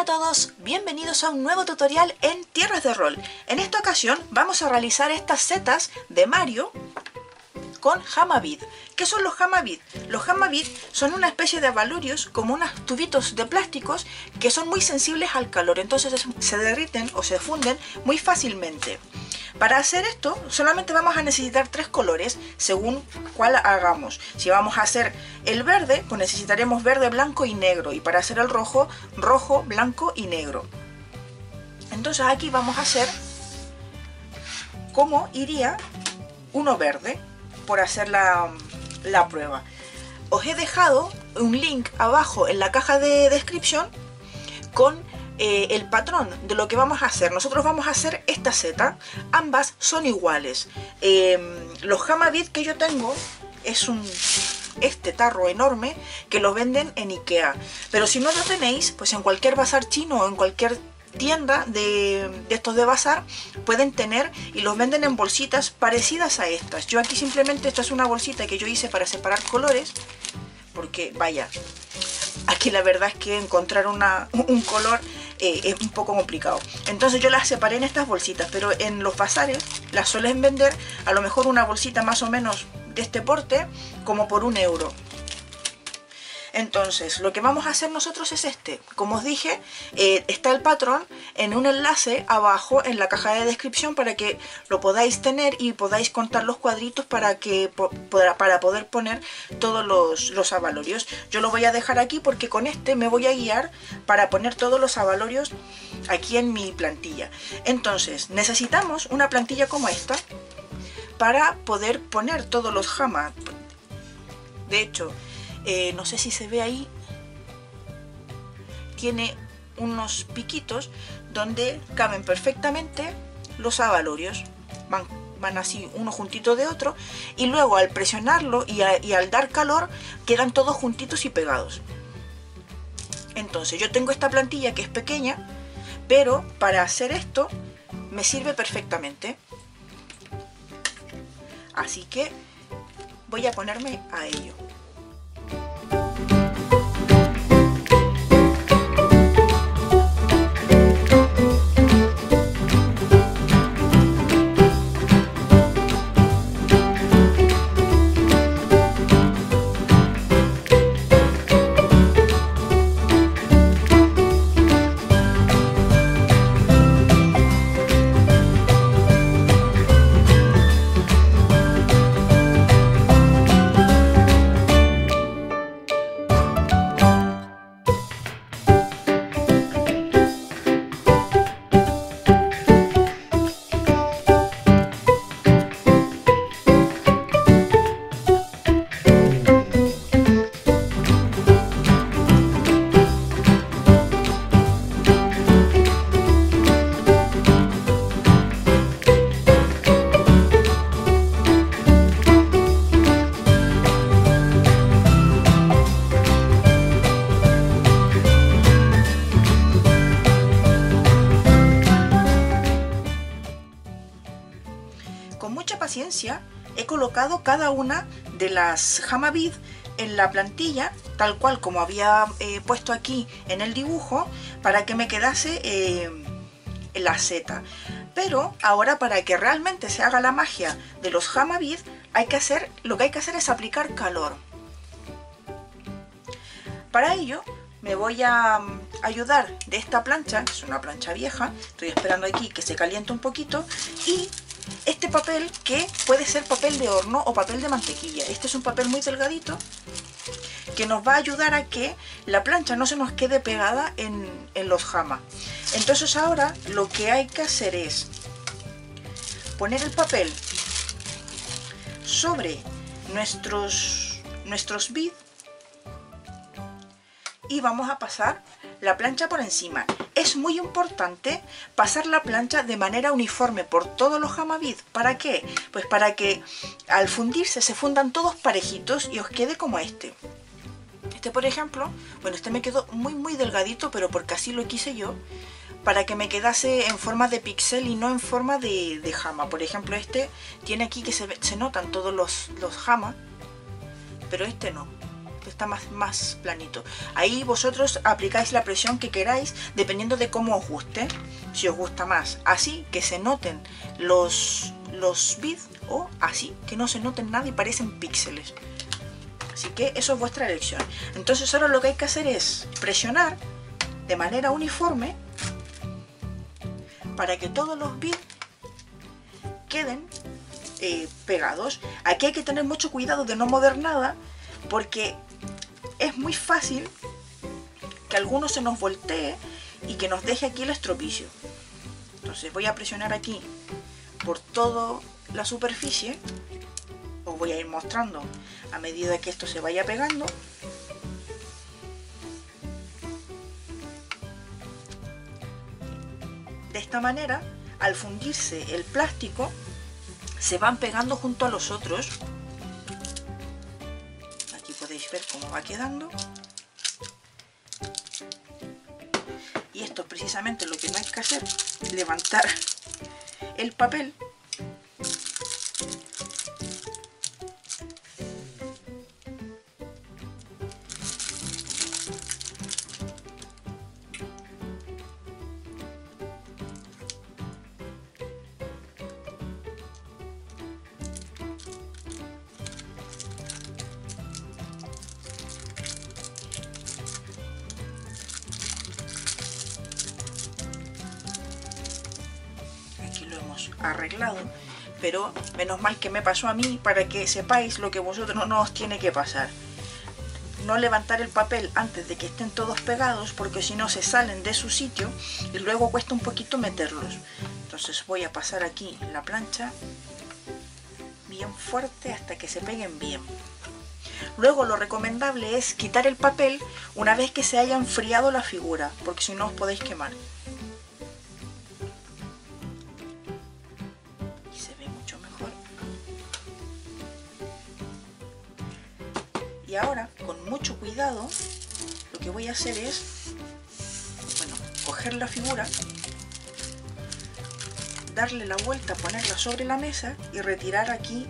Hola a todos, bienvenidos a un nuevo tutorial en Tierras de Rol. En esta ocasión vamos a realizar estas setas de Mario con Hamavid. ¿Qué son los Hamavid? Los Hamavid son una especie de avalorios como unos tubitos de plásticos que son muy sensibles al calor, entonces se derriten o se funden muy fácilmente. Para hacer esto solamente vamos a necesitar tres colores según cuál hagamos. Si vamos a hacer el verde, pues necesitaremos verde, blanco y negro. Y para hacer el rojo, rojo, blanco y negro. Entonces aquí vamos a hacer cómo iría uno verde por hacer la, la prueba. Os he dejado un link abajo en la caja de descripción con eh, el patrón de lo que vamos a hacer. Nosotros vamos a hacer esta seta. Ambas son iguales. Em, los Hamabit que yo tengo es un este tarro enorme que lo venden en Ikea. Pero si no lo tenéis, pues en cualquier bazar chino o en cualquier tienda de, de, estos de bazar pueden tener y los venden en bolsitas parecidas a estas. Yo aquí simplemente esta es una bolsita que yo hice para separar colores porque vaya, aquí la verdad es que encontrar una, un color eh, es un poco complicado. Entonces yo las separé en estas bolsitas, pero en los bazares las suelen vender a lo mejor una bolsita más o menos de este porte como por un euro. Entonces, lo que vamos a hacer nosotros es este. Como os dije, eh, está el patrón en un enlace abajo en la caja de descripción para que lo podáis tener y podáis contar los cuadritos para, que, para poder poner todos los, los avalorios. Yo lo voy a dejar aquí porque con este me voy a guiar para poner todos los avalorios aquí en mi plantilla. Entonces, necesitamos una plantilla como esta para poder poner todos los jamas. De hecho, eh, no sé si se ve ahí, tiene unos piquitos donde caben perfectamente los avalorios. Van, van así uno juntito de otro y luego al presionarlo y al dar calor quedan todos juntitos y pegados. Entonces yo tengo esta plantilla que es pequeña, pero para hacer esto me sirve perfectamente. Así que voy a ponerme a ello. He colocado cada una de las Hamavid en la plantilla, tal cual como había eh, puesto aquí en el dibujo, para que me quedase eh, la Z. Pero ahora para que realmente se haga la magia de los Hamavid, hay que hacer, lo que hay que hacer es aplicar calor. Para ello me voy a mm, ayudar de esta plancha, que es una plancha vieja, estoy esperando aquí que se caliente un poquito, y este papel que puede ser papel de horno o papel de mantequilla. Este es un papel muy delgadito que nos va a ayudar a que la plancha no se nos quede pegada en, los jamas. Entonces ahora lo que hay que hacer es poner el papel sobre nuestros, nuestros bits y vamos a pasar la plancha por encima. Es muy importante pasar la plancha de manera uniforme por todos los jamavid. ¿Para qué? Pues para que al fundirse se fundan todos parejitos y os quede como este. Este por ejemplo, bueno este me quedó muy muy delgadito pero porque así lo quise yo para que me quedase en forma de pixel y no en forma de, jama. Por ejemplo este tiene aquí que se, se notan todos los, los jamas pero este no. Está más, más planito. Ahí vosotros aplicáis la presión que queráis dependiendo de cómo os guste. Si os gusta más así, que se noten los, los bits o así, que no se noten nada y parecen píxeles. Así que eso es vuestra elección. Entonces ahora lo que hay que hacer es presionar de manera uniforme para que todos los bits queden eh, pegados. Aquí hay que tener mucho cuidado de no mover nada porque es muy fácil que alguno se nos voltee y que nos deje aquí el estropicio. Entonces voy a presionar aquí por toda la superficie. Os voy a ir mostrando a medida que esto se vaya pegando. De esta manera, al fundirse el plástico, se van pegando junto a los otros. Ver cómo va quedando. Y esto es precisamente lo que no hay que hacer, levantar el papel arreglado, pero menos mal que me pasó a mí para que sepáis lo que vosotros no os tiene que pasar. No levantar el papel antes de que estén todos pegados porque si no se salen de su sitio y luego cuesta un poquito meterlos. Entonces voy a pasar aquí la plancha bien fuerte hasta que se peguen bien. Luego lo recomendable es quitar el papel una vez que se haya enfriado la figura, porque si no os podéis quemar. Lo que voy a hacer es bueno, coger la figura darle la vuelta, ponerla sobre la mesa y retirar aquí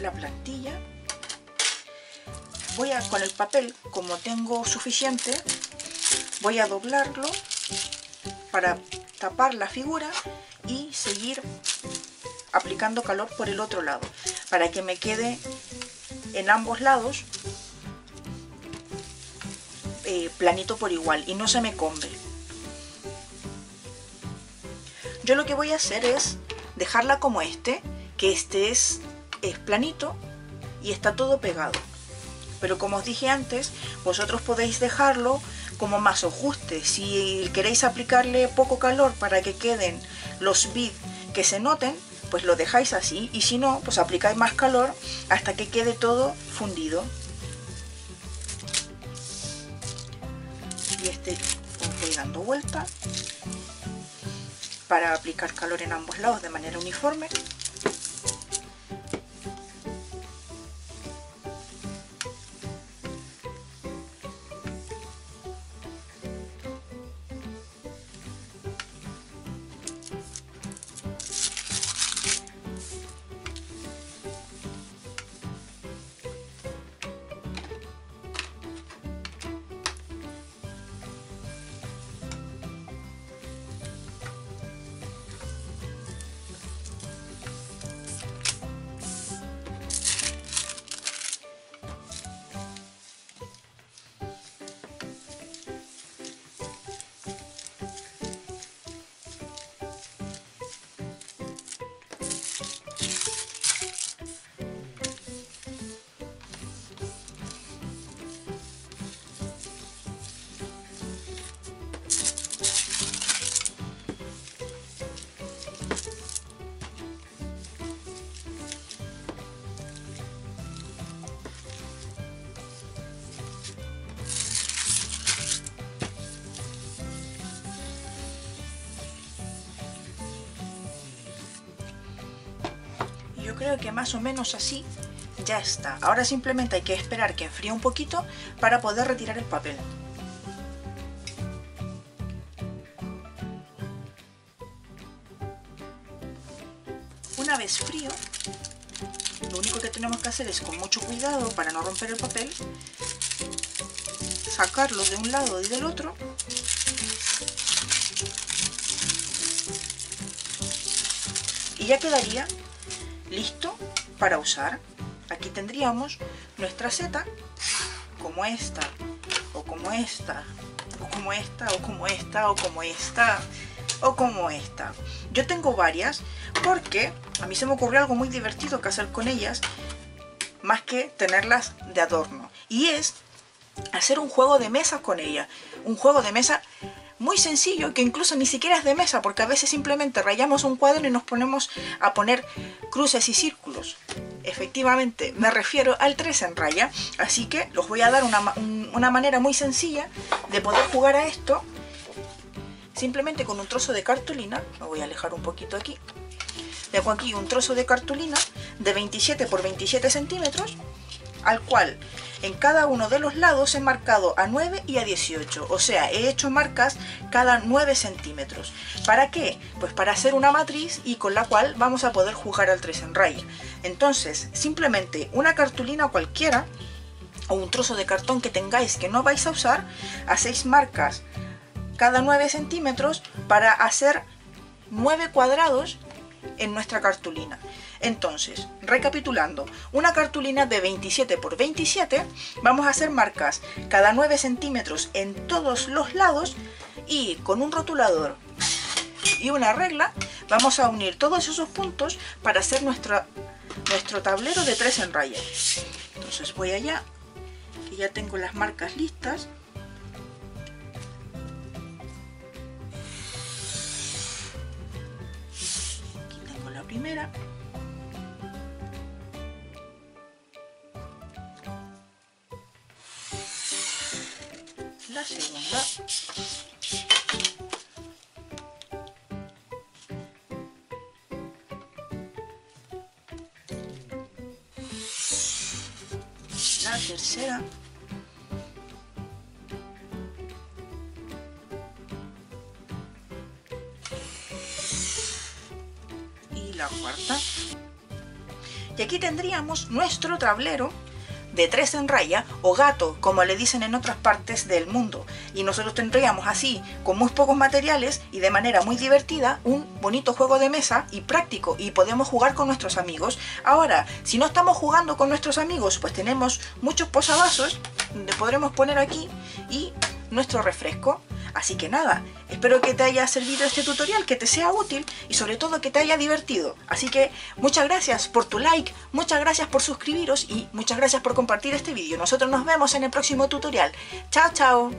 la plantilla. Voy a con el papel como tengo suficiente voy a doblarlo para tapar la figura y seguir aplicando calor por el otro lado para que me quede en ambos lados eh, planito por igual y no se me combe. Yo lo que voy a hacer es dejarla como este, que este es, es planito y está todo pegado. Pero como os dije antes, vosotros podéis dejarlo como más os guste. Si queréis aplicarle poco calor para que queden los bits que se noten, pues lo dejáis así y si no, pues aplicáis más calor hasta que quede todo fundido. Os voy dando vuelta para aplicar calor en ambos lados de manera uniforme. Creo que más o menos así ya está. Ahora simplemente hay que esperar que enfríe un poquito para poder retirar el papel. Una vez frío, lo único que tenemos que hacer es con mucho cuidado para no romper el papel sacarlo de un lado y del otro y ya quedaría listo para usar. Aquí tendríamos nuestra seta como esta o como esta o como esta o como esta o como esta o como esta. Yo tengo varias porque a mí se me ocurrió algo muy divertido que hacer con ellas más que tenerlas de adorno. Y es hacer un juego de mesa con ella. Un juego de mesa muy sencillo que incluso ni siquiera es de mesa porque a veces simplemente rayamos un cuadro y nos ponemos a poner cruces y círculos. Efectivamente me refiero al 3 en raya así que os voy a dar una, una manera muy sencilla de poder jugar a esto. Simplemente con un trozo de cartulina me voy a alejar un poquito aquí. Dejo aquí un trozo de cartulina de 27 por 27 centímetros, al cual en cada uno de los lados he marcado a 9 y a 18, o sea, he hecho marcas cada 9 centímetros. ¿Para qué? Pues para hacer una matriz y con la cual vamos a poder jugar al 3 en raya. Entonces, simplemente una cartulina cualquiera o un trozo de cartón que tengáis que no vais a usar, hacéis marcas cada 9 centímetros para hacer 9 cuadrados en nuestra cartulina. Entonces, recapitulando, una cartulina de 27 por 27, vamos a hacer marcas cada 9 centímetros en todos los lados y con un rotulador y una regla vamos a unir todos esos puntos para hacer nuestra, nuestro tablero de 3 en raya. Entonces voy allá, que ya tengo las marcas listas primera. La La tercera. la cuarta. Y aquí tendríamos nuestro tablero de tres en raya o gato, como le dicen en otras partes del mundo. Y nosotros tendríamos así, con muy pocos materiales y de manera muy divertida, un bonito juego de mesa y práctico y podemos jugar con nuestros amigos. Ahora, si no estamos jugando con nuestros amigos, pues tenemos muchos posavasos donde podremos poner aquí y nuestro refresco. Así que nada, espero que te haya servido este tutorial, que te sea útil y sobre todo que te haya divertido. Así que muchas gracias por tu like, muchas gracias por suscribiros y muchas gracias por compartir este vídeo. Nosotros nos vemos en el próximo tutorial. Chao, chao.